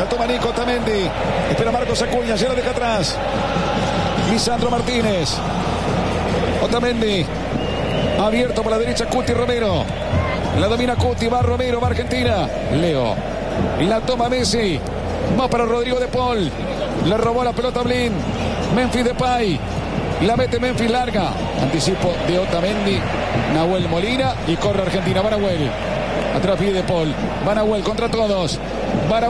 La toma Nico Tamendi. Espera Marcos Acuña. Ya la deja atrás. Lisandro Martínez. Otamendi. Abierto por la derecha Cuti Romero. La domina Cuti. Va Romero. Va Argentina. Leo. La toma Messi. Va para Rodrigo de Paul. Le robó la pelota Blin. Memphis Depay. La mete Memphis larga. Anticipo de Otamendi. Nahuel Molina. Y corre Argentina. Va. Atrás pide de Paul. Va Nahuel contra todos. Va.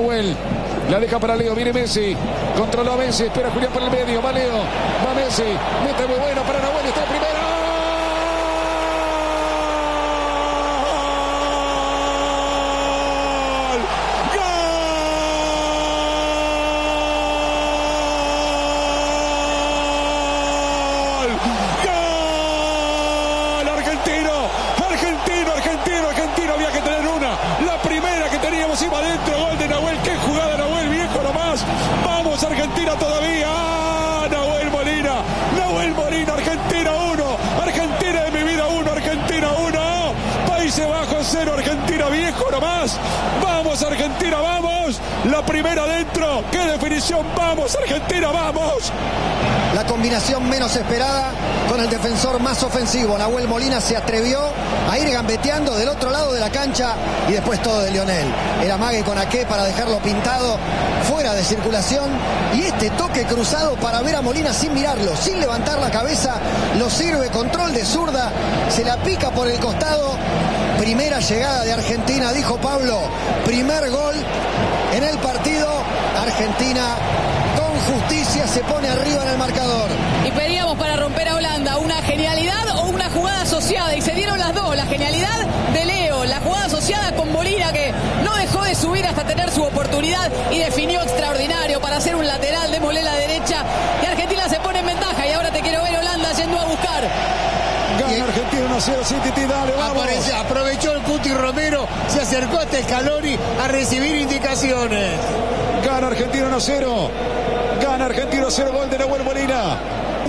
La deja para Leo. Viene Messi. Controló a Messi. Espera Julián por el medio. Va Leo. Va Messi. Mete muy bueno para Nahuel. Está primero. ¡Gol! Argentino, argentino, argentino, argentino. Había que tener una. La primera que teníamos iba adentro. Gol de Nahuel. ¡Qué jugada Nahuel, viejo nomás! Vamos, Argentina todavía. ¡Ah! Nahuel Molina. Nahuel Molina, Argentina 1. Argentina de mi vida 1. Argentina 1. Países Bajos 0. Argentina viejo nomás. Vamos, Argentina, vamos. La primera adentro. ¡Qué definición! Argentina, vamos. La combinación menos esperada con el defensor más ofensivo. Nahuel Molina se atrevió a ir gambeteando del otro lado de la cancha y después todo de Lionel. Era Mague con Aque para dejarlo pintado fuera de circulación y este toque cruzado para ver a Molina sin mirarlo, sin levantar la cabeza, lo sirve, control de zurda, se la pica por el costado. Primera llegada de Argentina, dijo Pablo. Primer gol en el partido. Argentina justicia se pone arriba en el marcador. Y pedíamos para romper a Holanda una genialidad o una jugada asociada. Y se dieron las dos. La genialidad de Leo, la jugada asociada con Molina que no dejó de subir hasta tener su oportunidad y definió extraordinario para hacer un lateral de la derecha. Y Argentina se pone en ventaja. Y ahora te quiero ver Holanda yendo a buscar. Gana Argentina 1 0. Sí, Titi, dale, vamos. Aparece- aprovechó el Cuti Romero, se acercó hasta el Scaloni a recibir indicaciones. Gana Argentina 1 0. Gana Argentina 0. Gol de Nahuel Molina.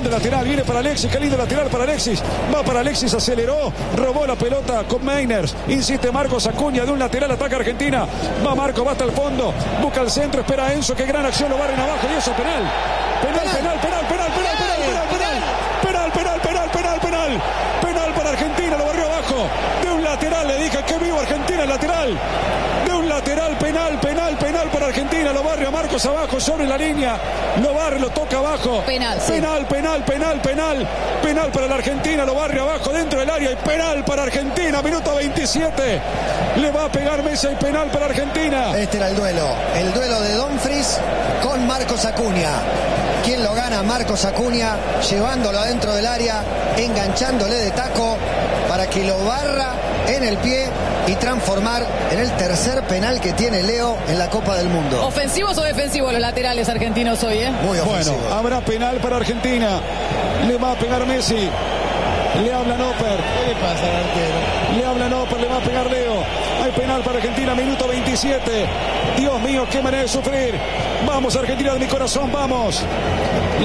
De lateral, viene para Alexis, qué lindo lateral para Alexis. Va para Alexis, aceleró, robó la pelota con Meiners. Insiste Marcos Acuña de un lateral, ataca Argentina. Va Marco, va hasta el fondo, busca el centro, espera a Enzo, qué gran acción, lo barren abajo y eso penal. Penal, penal, penal, penal, penal, penal, penal, penal, penal, penal, penal, penal, penal. Penal para Argentina, lo barrió abajo. De un lateral, le dije que vivo Argentina, el lateral. De un lateral, penal, penal, penal para Argentina. Lo barre a Marcos abajo sobre la línea. Lo barre, lo toca abajo. Penal, sí. Penal, penal, penal, penal. Penal para la Argentina, lo barre abajo dentro del área y penal para Argentina. Minuto 27. Le va a pegar Messi y penal para Argentina. Este era el duelo, el duelo de Dumfries con Marcos Acuña. ¿Quién lo gana? Marcos Acuña, llevándolo adentro del área, enganchándole de taco para que lo barra en el pie y transformar en el tercer penal que tiene Leo en la Copa del Mundo. ¿Ofensivos o defensivos los laterales argentinos hoy, eh? Muy ofensivo. Bueno, habrá penal para Argentina. Le va a pegar Messi. Le habla Noper. ¿Qué le pasa al arquero? Le habla Noper, le va a pegar Leo. Hay penal para Argentina, minuto 27. Dios mío, qué manera de sufrir. Vamos, Argentina de mi corazón, vamos.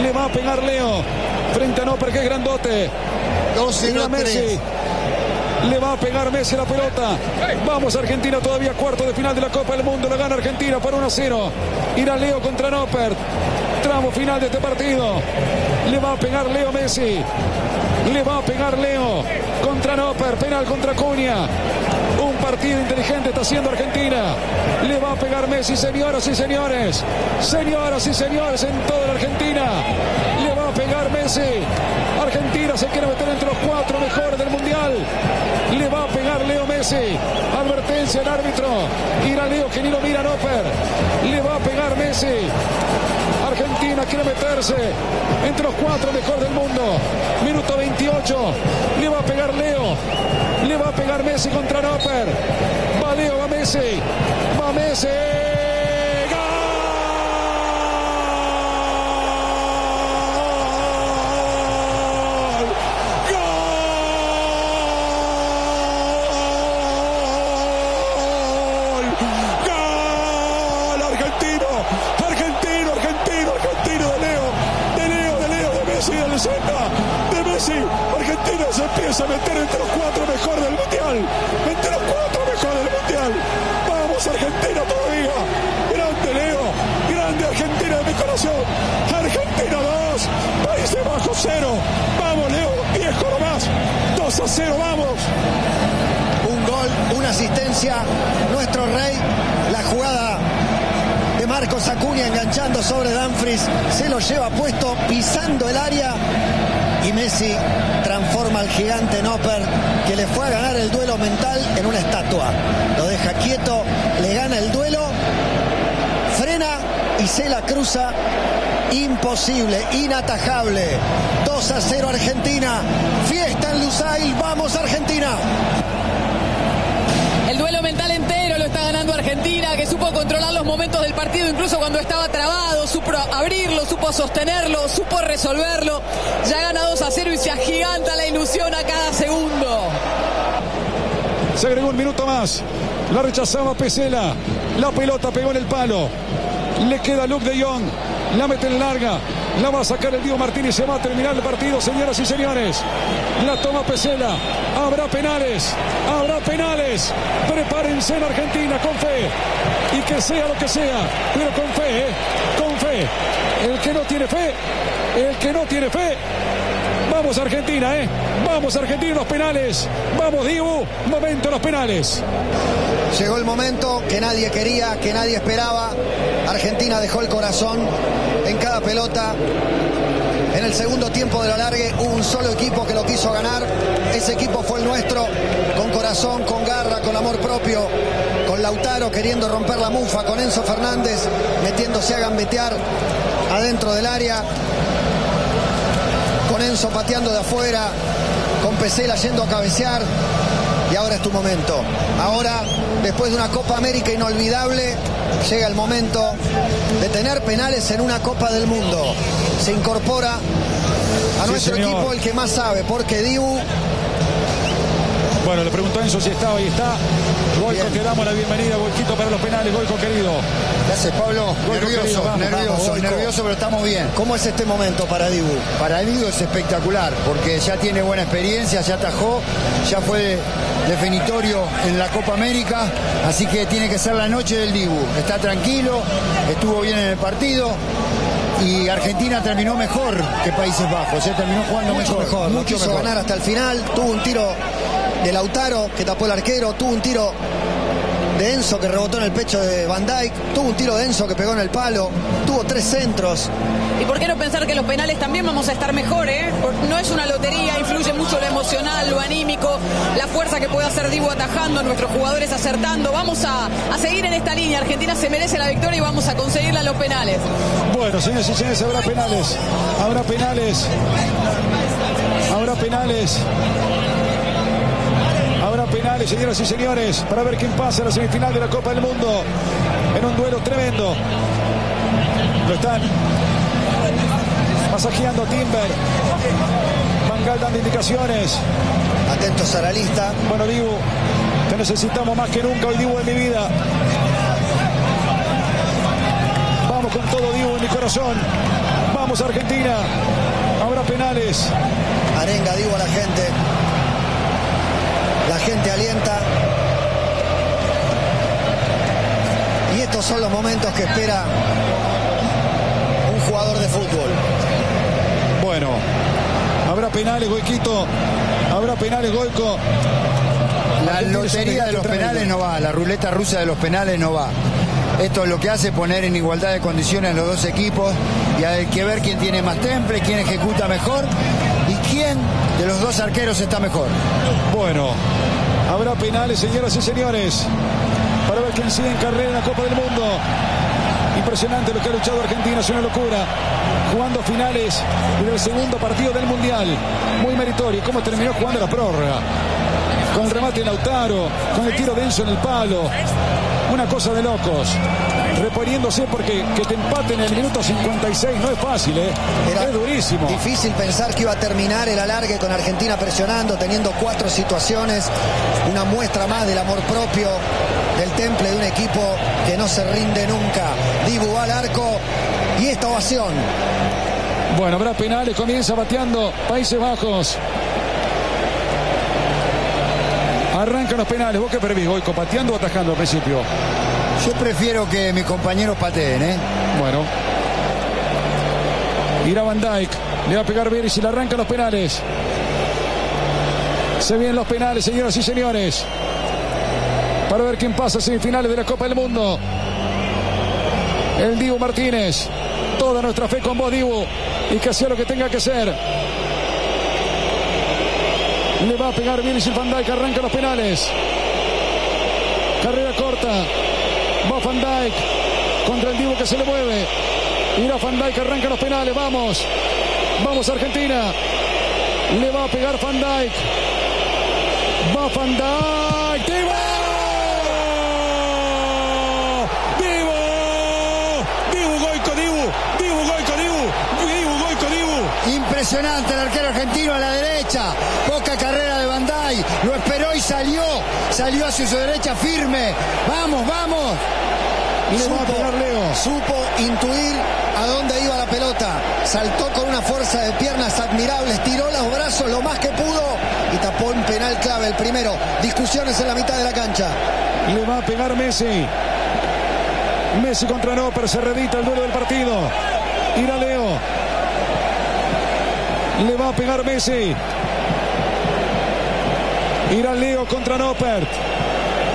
Le va a pegar Leo. Frente a Noper, que es grandote. 12 Mira no Messi. 3. Le va a pegar Messi la pelota. Vamos Argentina todavía cuarto de final de la Copa del Mundo. Lo gana Argentina por 1 a 0. Irá Leo contra Noppert. Tramo final de este partido. Le va a pegar Leo Messi. Le va a pegar Leo contra Noppert. Penal contra Cunha. Un partido inteligente está haciendo Argentina. Le va a pegar Messi, señoras y señores. Señoras y señores en toda la Argentina. Le va a pegar Messi. Argentina se quiere meter entre los cuatro mejores del Mundial. Le va a pegar Leo Messi. Advertencia al árbitro. Irá Leo que ni lo mira Noper. Le va a pegar Messi. Argentina quiere meterse entre los cuatro mejores del mundo. Minuto 28. Le va a pegar Leo. Le va a pegar Messi contra Noper. Va Leo, va Messi. Va Messi. Marcos Acuña enganchando sobre Danfries. Se lo lleva puesto pisando el área. Y Messi transforma al gigante Nopper que le fue a ganar el duelo mental en una estatua. Lo deja quieto, le gana el duelo, frena y se la cruza. Imposible, inatajable. 2 a 0 Argentina. Fiesta en Lusail. Vamos Argentina. Argentina, que supo controlar los momentos del partido, incluso cuando estaba trabado, supo abrirlo, supo sostenerlo, supo resolverlo. Ya gana 2 a 0 y se agiganta la ilusión a cada segundo. Se agregó un minuto más. La rechazaba Pesela. La pelota pegó en el palo. Le queda Luke de Jong. La mete en larga. La va a sacar el Diego Martínez. Se va a terminar el partido, señoras y señores. La toma Pesela. Habrá penales. Habrá penales. Prepárense en Argentina con fe. Y que sea lo que sea. Pero con fe, ¿eh? Con fe. El que no tiene fe. El que no tiene fe. Vamos Argentina, ¿eh? Vamos Argentina los penales. Vamos Dibu. Momento los penales. Llegó el momento que nadie quería, que nadie esperaba. Argentina dejó el corazón en cada pelota. En el segundo tiempo de la largue hubo un solo equipo que lo quiso ganar. Ese equipo fue el nuestro, con corazón, con garra, con amor propio, con Lautaro queriendo romper la mufa, con Enzo Fernández metiéndose a gambetear adentro del área, con Enzo pateando de afuera, con Pesela yendo a cabecear. Y ahora es tu momento. Ahora, después de una Copa América inolvidable, llega el momento de tener penales en una Copa del Mundo. Se incorpora a Sí, nuestro señor. equipo el que más sabe, porque Dibu Bueno, le preguntó a Enzo si estaba y está. Goico, Bien. te damos la bienvenida, Goiquito para los penales, Goico querido. Gracias, Pablo. Goico, nervioso, querido, vamos, nervioso, vamos, nervioso, pero estamos bien. ¿Cómo es este momento para Dibu? Para Diego es espectacular, porque ya tiene buena experiencia, ya atajó, ya fue definitorio en la Copa América, así que tiene que ser la noche del Dibu. Está tranquilo, estuvo bien en el partido y Argentina terminó mejor que Países Bajos, se terminó jugando Mucho mejor, mejor, mucho quiso mejor. ganar hasta el final, tuvo un tiro de Lautaro que tapó el arquero, tuvo un tiro de Enzo que rebotó en el pecho de Van Dyke, tuvo un tiro de Enzo que pegó en el palo, tuvo tres centros. ¿Y por qué no pensar que los penales también vamos a estar mejor, eh? No es una lotería, influye mucho lo emocional, lo anímico, la fuerza que puede hacer Dibu atajando, nuestros jugadores acertando. Vamos a, a seguir en esta línea. Argentina se merece la victoria y vamos a conseguirla en los penales. Bueno, señores y señores, habrá penales. Habrá penales. Habrá penales. Señoras y señores, para ver quién pasa a la semifinal de la Copa del Mundo. En un duelo tremendo. Lo están masajeando Timber. Mangal dando indicaciones. Atentos a la lista. Bueno, Dibu, te necesitamos más que nunca hoy, Dibu, en mi vida. Vamos con todo, Dibu, en mi corazón. Vamos, Argentina. Habrá penales. Arenga Dibu a la gente. Gente alienta. Y estos son los momentos que espera un jugador de fútbol. Bueno, habrá penales, Goiquito. Habrá penales, Goico. La es lotería de los penales no va, la ruleta rusa de los penales no va. Esto lo que hace es poner en igualdad de condiciones los dos equipos y hay que ver quién tiene más temple, quién ejecuta mejor y quién de los dos arqueros está mejor. Bueno, habrá penales, señoras y señores, para ver quién sigue en carrera en la Copa del Mundo. Impresionante lo que ha luchado Argentina, es una locura. Jugando finales el segundo partido del Mundial. Muy meritorio. ¿Cómo terminó jugando la prórroga? Con el remate de Lautaro, con el tiro denso en el palo. Una cosa de locos. Reponiéndose porque que te empaten en el minuto 56 no es fácil, ¿eh? es durísimo. Difícil pensar que iba a terminar el alargue con Argentina presionando, teniendo cuatro situaciones. Una muestra más del amor propio del temple de un equipo que no se rinde nunca. Dibu al arco y esta ovación. Bueno, habrá penales, comienza bateando Países Bajos. Arrancan los penales, vos qué prevís, Goico, pateando o atajando al principio. Yo prefiero que mis compañeros pateen, ¿eh? Bueno. Irá Van Dyke, le va a pegar Beris y le arrancan los penales. Se vienen los penales, señoras y señores. para ver quién pasa a semifinales de la Copa del Mundo. El Dibu Martínez. Toda nuestra fe con vos, Dibu. Y que sea lo que tenga que ser. Le va a pegar bien y Van Dijk. Arranca los penales. Carrera corta. Va Van Dijk contra el Dibu que se le mueve. Mira Van Dijk. Arranca los penales. Vamos. Vamos Argentina. Le va a pegar Van Dijk. Va Van Dijk. ¡Dibu! ¡Dibu! ¡Dibu Goico, Dibu! ¡Dibu Goico, Dibu! ¡Dibu Goico, Dibu! Impresionante el arquero argentino a la derecha. Poca carrera de Bandai. Lo esperó y salió. Salió hacia su derecha firme. Vamos, vamos. Y va a pegar Leo. Supo intuir a dónde iba la pelota. Saltó con una fuerza de piernas admirables, tiró los brazos lo más que pudo y tapó un penal clave, el primero. Discusiones en la mitad de la cancha. Le va a pegar Messi. Messi contra no, pero se redita el duelo del partido. Irá Leo. Le va a pegar Messi. Irá Leo contra Noppert.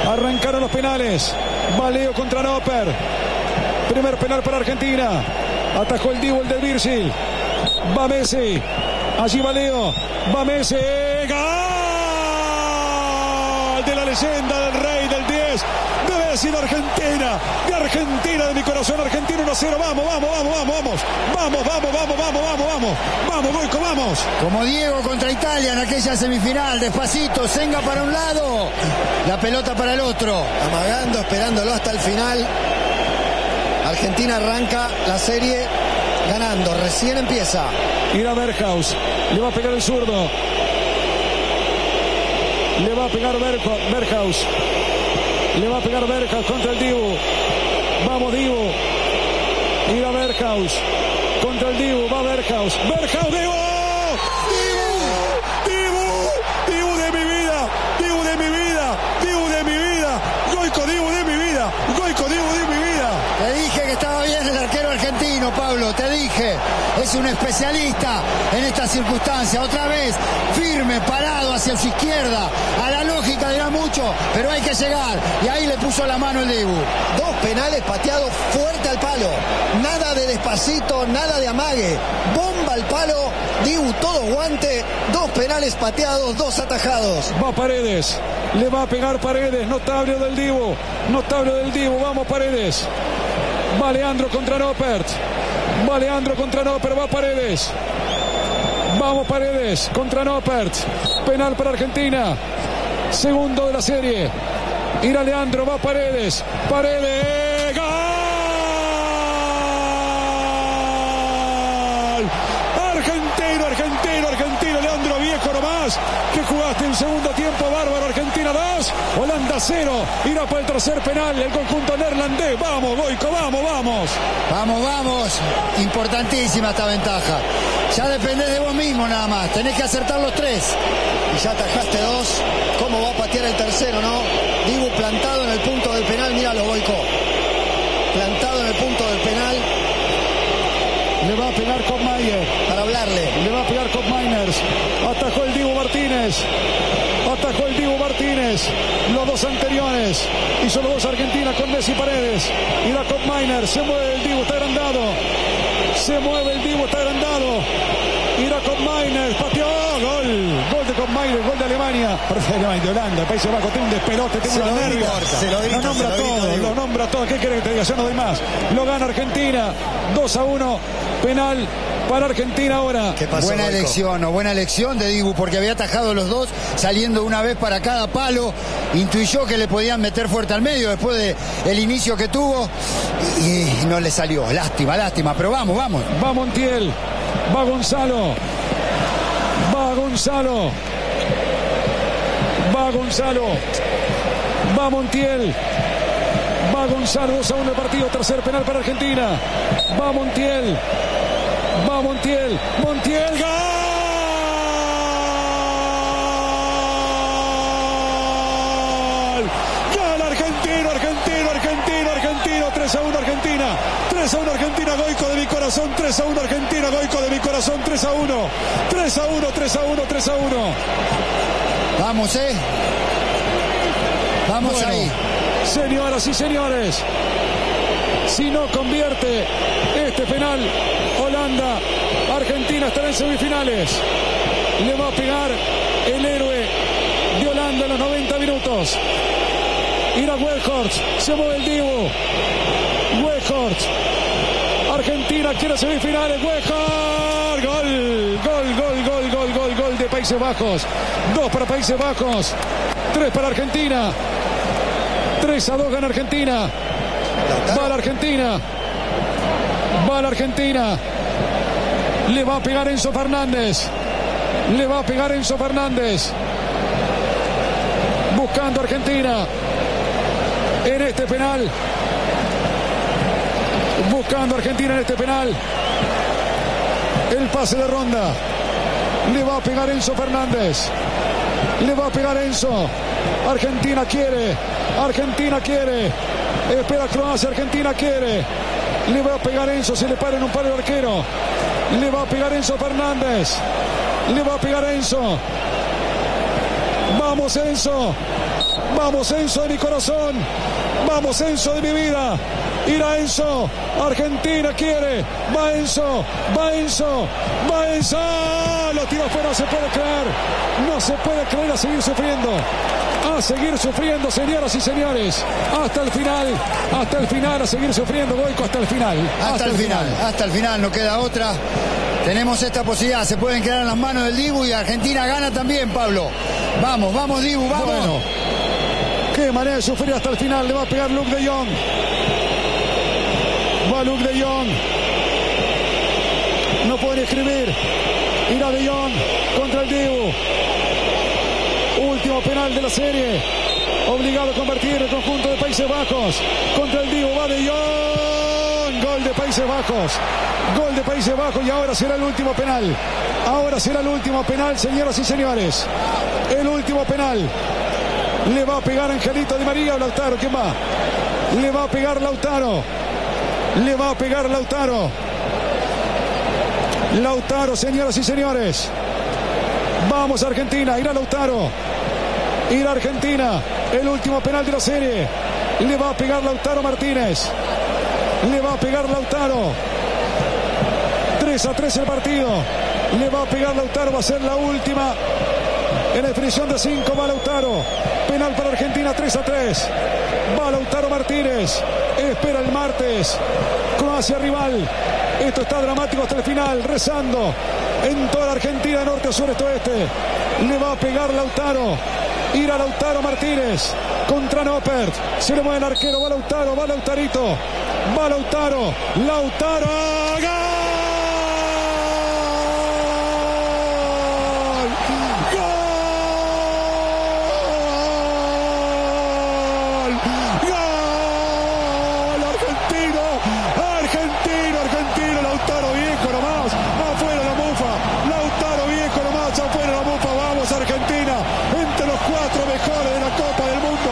Arrancaron los penales. Va Leo contra Nopper. Primer penal para Argentina. Atajó el Divo el del Virgil. Va Messi. Allí va Leo. Va Messi. ¡Gol! De la leyenda del rey del 10. Debe decir Argentina. De Argentina, de mi corazón. Argentina 1-0. Vamos, vamos, vamos, vamos, vamos. Vamos, vamos, vamos, vamos, vamos, vamos. Vamos, Goico, vamos. Como Diego contra Italia en aquella semifinal. Despacito. Senga para un lado. La pelota para el otro. Amagando, esperándolo hasta el final. Argentina arranca la serie ganando. Recién empieza. Irá Berghaus. Le va a pegar el zurdo. Le va a pegar Berghaus. Le va a pegar Berghaus contra el Dibu. Vamos, Dibu. Irá Berghaus. Contra el Dibu. Va Berghaus. Berghaus, Dibu. Es un especialista en estas circunstancias. Otra vez, firme, parado hacia su izquierda. A la lógica dirá mucho, pero hay que llegar. Y ahí le puso la mano el Dibu. Dos penales pateados fuerte al palo. Nada de despacito, nada de amague. Bomba al palo. Dibu todo guante. Dos penales pateados, dos atajados. Va Paredes. Le va a pegar Paredes. Notable del Divo. Notable del Divo. Vamos Paredes. Va Leandro contra Noppert. Va Leandro contra Noppert. Va Paredes. Vamos Paredes contra Noppert. Penal para Argentina. Segundo de la serie. Irá Leandro. Va Paredes. Paredes. ¡Gol! Argentino, argentino, argentino. Leandro Que jugaste en segundo tiempo. Bárbaro. Argentina 2. Holanda 0. Irá para el tercer penal. El conjunto neerlandés. Vamos, Goico. Vamos, vamos. Vamos, vamos. Importantísima esta ventaja. Ya dependés de vos mismo nada más. Tenés que acertar los tres. Y ya atajaste dos. ¿Cómo va a patear el tercero, no? Dibu plantado en el punto del penal. Míralo, Boico. Plantado en el punto del penal Le va a pegar con Mayer. para hablarle. Le va a pegar con Miners. Atajó el Dibu Martínez. Atajó el Dibu Martínez. Los dos anteriores. Hizo los dos Argentina con Messi Paredes. Y la con Miners. Se mueve el Dibu, está agrandado. Se mueve el Dibu, está agrandado. Irá con Miners. Pateó. Gol. Gol de con Miners. Gol de Alemania. Perdón, de Holanda. Países Bajos. Tiene un despelote. Tiene Se una nervia. se lo grita, Lo nombra se lo grita, todo. ¿Qué quiere que te diga? Yo no doy más. Lo gana Argentina. 2 a 1. Penal para Argentina ahora. ¿Qué pasó, buena elección, o buena elección de Dibu, porque había atajado los dos, saliendo una vez para cada palo. Intuyó que le podían meter fuerte al medio después de el inicio que tuvo y, y no le salió. Lástima, lástima, pero vamos, vamos. Va Montiel. Va Gonzalo. Va Gonzalo. Va Gonzalo. Va Montiel. Va Gonzalo. 2 a 1 el partido. Tercer penal para Argentina. Va Montiel. Va Montiel. Montiel. ¡Gol! ¡Gol argentino, argentino, argentino, argentino! 3 a 1 Argentina. 3 a 1 Argentina, Goico de mi corazón. 3 a 1 Argentina, Goico de mi corazón. 3 a 1. 3 a 1, 3 a 1, 3 a 1. Vamos, eh. Vamos Bueno, ahí. Señoras y señores, si no convierte este penal, Holanda, Argentina estará en semifinales. Le va a pegar el héroe de Holanda en los 90 minutos. Irá Weghorst, se mueve el Divo. Weghorst. Argentina quiere semifinales. Weghorst. Gol, gol, gol, gol, gol, gol, gol de Países Bajos. Dos para Países Bajos. Tres para Argentina. Tres a dos gana Argentina. Va la Argentina. Va la Argentina. Le va a pegar Enzo Fernández. Le va a pegar Enzo Fernández. Buscando Argentina. En este penal. Buscando Argentina en este penal. El pase de ronda. Le va a pegar Enzo Fernández. Le va a pegar Enzo. Argentina quiere. Argentina quiere. Espera Croacia. Argentina quiere. Le va a pegar Enzo. Se le para en un palo de arquero. Le va a pegar Enzo Fernández. Le va a pegar Enzo. Vamos Enzo. Vamos Enzo de mi corazón. Vamos Enzo de mi vida. Irá Enzo. Argentina quiere. Va Enzo. Va Enzo. Va Enzo. Lo tira afuera. No se puede creer. No se puede creer a seguir sufriendo. A seguir sufriendo, señoras y señores. Hasta el final. Hasta el final. A seguir sufriendo, Goico, hasta el final. Hasta, el final, hasta el final, no queda otra. Tenemos esta posibilidad, se pueden quedar en las manos del Dibu y Argentina gana también, Pablo. Vamos, vamos, Dibu, vamos. Bueno, qué manera de sufrir hasta el final. Le va a pegar Luke de Jong. Va Luke de Jong. No pueden escribir. Jong contra el Dibu. Último penal de la serie. Obligado a convertir el conjunto de Países Bajos. Contra el Dibu va de Jong. Gol de Países Bajos. Gol de Países Bajos y ahora será el último penal. Ahora será el último penal, señoras y señores. El último penal. Le va a pegar Angelito de María o Lautaro. ¿Quién va? Le va a pegar Lautaro. Le va a pegar Lautaro. Lautaro, señoras y señores. Vamos Argentina, irá Lautaro. Irá Argentina. El último penal de la serie. Le va a pegar Lautaro Martínez. Le va a pegar Lautaro. 3 a 3 el partido. Le va a pegar Lautaro. Va a ser la última. En definición de 5 va Lautaro. Penal para Argentina 3 a 3. Va Lautaro Martínez. Espera el martes. Croacia rival. Esto está dramático hasta el final. Rezando en toda la Argentina, norte, sur, este, oeste. Le va a pegar Lautaro. Ir a Lautaro Martínez contra Noppert. Se le mueve el arquero. Va Lautaro, va Lautarito. Va Lautaro. Lautaro. ¡Gol! ¡Gol! ¡Argentino! ¡Argentino! ¡Argentino! Lautaro viejo nomás. Afuera la mufa. Lautaro viejo nomás. Afuera la mufa. Vamos Argentina. Entre los cuatro mejores de la Copa del Mundo.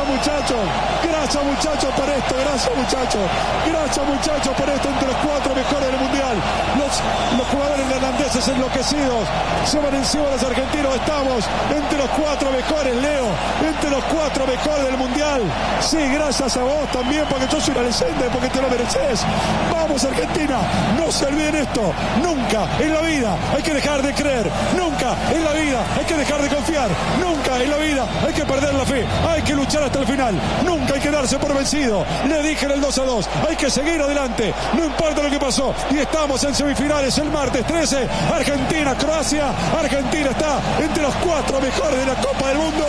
Muchachos. Gracias muchachos por esto. Gracias muchachos. Gracias muchachos por esto. Entre los cuatro mejores del Mundial. Los, los jugadores neerlandeses enloquecidos. Se van encima de los argentinos. Estamos entre los cuatro mejores, Leo. Entre los cuatro mejores del Mundial. Sí, gracias a vos también, porque yo soy una porque te lo mereces. Vamos, Argentina. No se olviden esto. Nunca en la vida hay que dejar de creer. Nunca en la vida hay que dejar de confiar. Nunca en la vida hay que perder la fe. Hay que luchar hasta el final. Nunca hay que darse por vencido. Le dije en el 2 a 2. Hay que seguir adelante. No importa lo que pasó. Y estamos en semifinales el martes 13. Argentina, Croacia. Argentina está entre los cuatro mejores de la Copa del Mundo.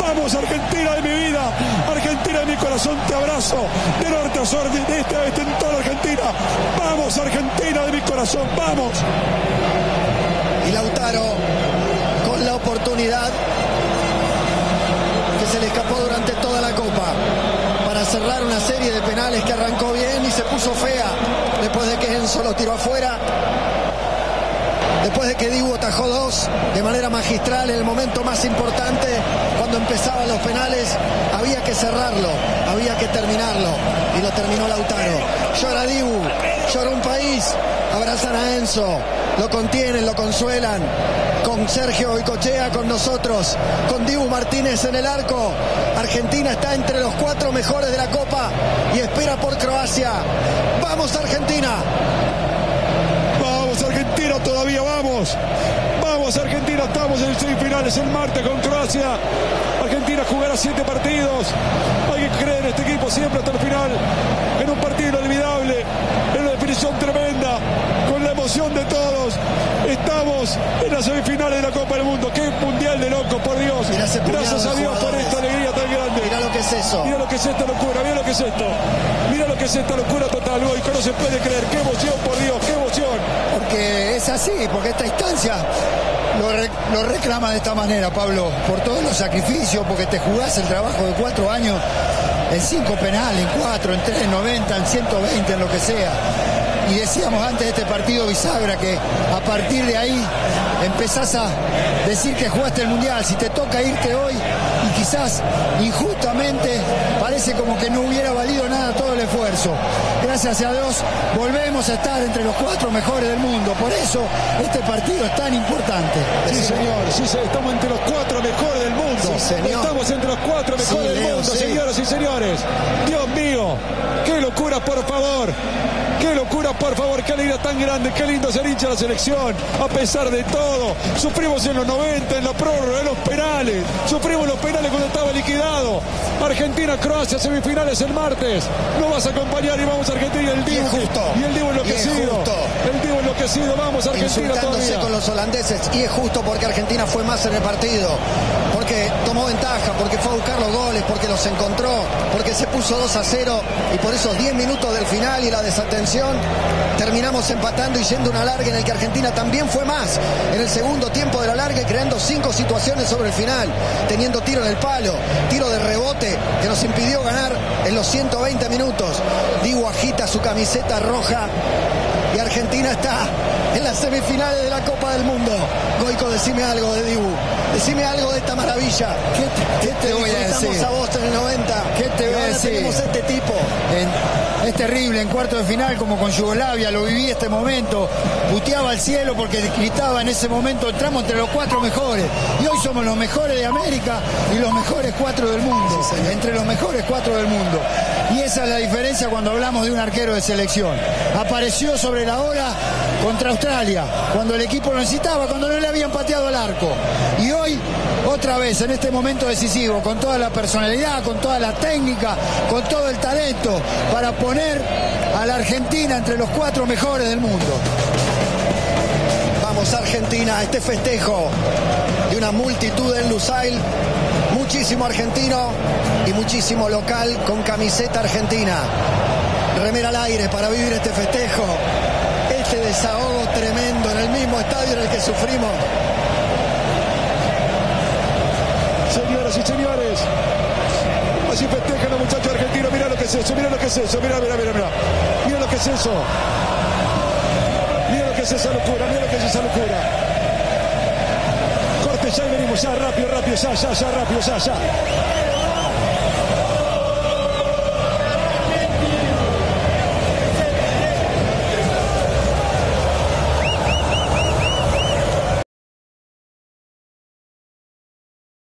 Vamos, Argentina de mi vida. Argentina de mi corazón. Te abrazo. De norte a sur, de este a en toda Argentina. Vamos, Argentina de mi corazón. Vamos. Y Lautaro con la oportunidad que se le escapó toda la Copa para cerrar una serie de penales que arrancó bien y se puso fea después de que Enzo lo tiró afuera. Después de que Dibu atajó dos de manera magistral en el momento más importante, cuando empezaban los penales, había que cerrarlo, había que terminarlo y lo terminó Lautaro. Llora Dibu, Llora un país. Abrazan a Enzo. Lo contienen, lo consuelan. Con Sergio Icochea, con nosotros. Con Dibu Martínez en el arco. Argentina está entre los cuatro mejores de la Copa y espera por Croacia. Vamos Argentina. Vamos Argentina, todavía vamos. Vamos Argentina, estamos en semifinales el martes con Croacia. Argentina jugará siete partidos. Hay que creer en este equipo siempre hasta el final. En un partido inolvidable, en una definición tremenda, emoción de todos. Estamos en las semifinales de la Copa del Mundo. Qué mundial de locos, por Dios. Gracias a Dios por esta alegría tan grande. Mira lo que es eso. Mira lo que es esta locura, mira lo que es esto. Mira lo que es esta locura total, hoy que no se puede creer. Qué emoción, por Dios, qué emoción. Porque es así, porque esta instancia lo, re- lo reclama de esta manera, Pablo, por todos los sacrificios, porque te jugás el trabajo de cuatro años en cinco penales, en cuatro, en tres, en 90, en 120, en lo que sea. Y decíamos antes de este partido bisagra que a partir de ahí empezás a decir que jugaste el mundial. Si te toca irte hoy quizás injustamente parece como que no hubiera valido nada todo el esfuerzo. Gracias a Dios volvemos a estar entre los cuatro mejores del mundo. Por eso este partido es tan importante. Sí, señor, sí, se- estamos entre los cuatro mejores del mundo. Sí, señor. Estamos entre los cuatro Sí, mejores del Leo, mundo, señoras y señores. Dios mío, qué locura, por favor. Qué locura, por favor, qué alegría tan grande, qué lindo ser hincha de la selección. A pesar de todo, sufrimos en los 90, en la prórroga, en los penales. Sufrimos los penales cuando estaba liquidado. Argentina, Croacia, semifinales el martes. Nos vas a acompañar y vamos a Argentina y el Y Dibu. es justo. Y el Dibu Y enloquecido. El Dibu enloquecido. Vamos Argentina todavía. con los holandeses y es justo porque Argentina fue más en el partido, porque tomó ventaja, porque fue a buscar los goles, porque los encontró, porque se puso 2 a 0 y por esos 10 minutos del final y la desatención terminamos empatando y yendo una larga en el que Argentina también fue más en el segundo tiempo de la larga y creando cinco situaciones sobre el final, teniendo tiro en el palo, tiro de rebote que nos impidió ganar en los 120 minutos. Digo agita su camiseta roja y Argentina está en las semifinales de la Copa del Mundo. Goico, decime algo de Dibu. Decime algo de esta maravilla. ¿Qué, qué te voy a decir? a vos en el 90. ¿Qué te voy a decir? este tipo. En- es terrible, en cuarto de final como con Yugoslavia, lo viví este momento, puteaba al cielo porque gritaba en ese momento, entramos entre los cuatro mejores, y hoy somos los mejores de América y los mejores cuatro del mundo, entre los mejores cuatro del mundo. Y esa es la diferencia cuando hablamos de un arquero de selección. Apareció sobre la hora contra Australia, cuando el equipo lo necesitaba, cuando no le habían pateado al arco. Y hoy, otra vez, en este momento decisivo, con toda la personalidad, con toda la técnica, con todo el talento, para poner a la Argentina entre los cuatro mejores del mundo. Vamos Argentina, este festejo de una multitud en Lusail, muchísimo argentino y muchísimo local con camiseta argentina. Remera al aire para vivir este festejo, este desahogo tremendo en el mismo estadio en el que sufrimos. Señoras y señores, así festejan los muchachos argentinos. Mira lo que es eso, mira lo que es eso, mira, mira, mira, mira. Mira lo que es eso. Mira lo que es esa locura, mira lo que es esa locura. Corte ya y venimos, ya, rápido, rápido, ya, ya, ya, rápido, ya, ya.